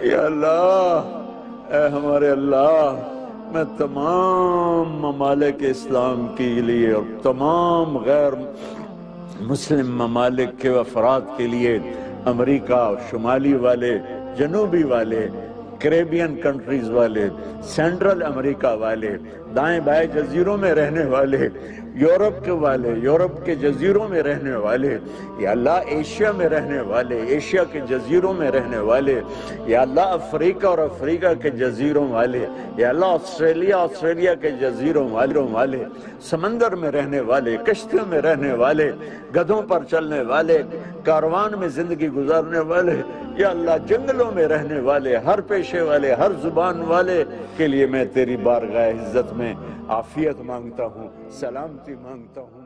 اے اللہ، اے ہمارے اللہ، میں تمام ممالک اسلام کے لیے اور تمام غیر مسلم ممالک کے افراد کے لیے امریکہ شمالی والے، جنوبی والے کریبین کنٹریز والے سینٹرل امریکہ والے، دائیں بائیں جزیروں میں رہنے والے یورپ کے والے یورپ کے جزیروں میں رہنے والے، یا اللہ ایشیا میں رہنے والے ایشیا کے جزیروں میں رہنے والے، یا اللہ افریقہ اور افریقہ کے جزیروں والے، یا اللہ آسٹریلیا آسٹریلیا کے جزیروں والوں والے، سمندر میں رہنے والے، کشتیوں میں رہنے والے، گدھوں پر چلنے والے، کاروان میں زندگی گزارنے والے، یا اللہ جنگلوں میں رہنے والے، ہر پیش پیشے والے، ہر زبان والے کے لیے میں تیری بارگاہ عزت میں عافیت مانگتا ہوں، سلامتی مانگتا ہوں۔